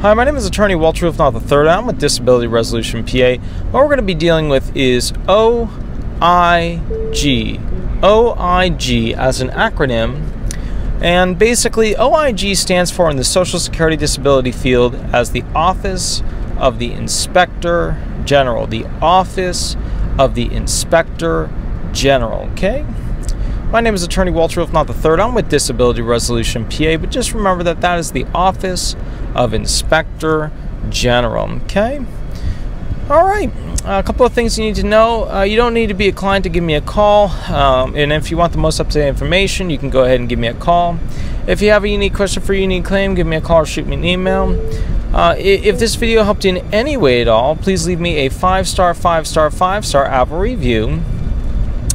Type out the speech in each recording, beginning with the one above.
Hi, my name is Attorney Walter Rudolph Hnot III. I'm with Disability Resolution PA. What we're going to be dealing with is OIG. OIG as an acronym. And basically, OIG stands for in the Social Security Disability field as the Office of the Inspector General. The Office of the Inspector General. Okay? My name is Attorney Walter Rudolph Hnot the third. I'm with Disability Resolution PA, but just remember that that is the Office of Inspector General. Okay? All right. a couple of things you need to know. Uh, you don't need to be a client to give me a call. Um, and if you want the most up to date information, you can go ahead and give me a call. If you have a unique question for a unique claim, give me a call or shoot me an email. Uh, if this video helped you in any way at all, please leave me a five star, five star, five star Avvo review.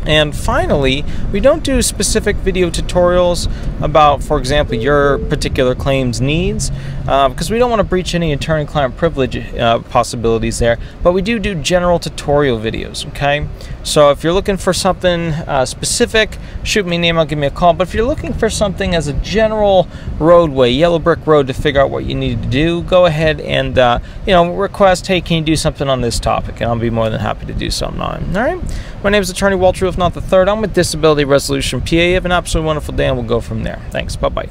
And finally, we don't do specific video tutorials about, for example, your particular claim's needs, uh, because we don't want to breach any attorney-client privilege uh, possibilities there, but we do do general tutorial videos, okay? So if you're looking for something uh, specific, shoot me an email, give me a call. But if you're looking for something as a general roadway, yellow brick road to figure out what you need to do, go ahead and, uh, you know, request, hey, can you do something on this topic? And I'll be more than happy to do something on it. All right? My name is Attorney Walter, Hnot the third. I'm with Disability Resolution PA. Have an absolutely wonderful day, and we'll go from there. Thanks. Bye bye.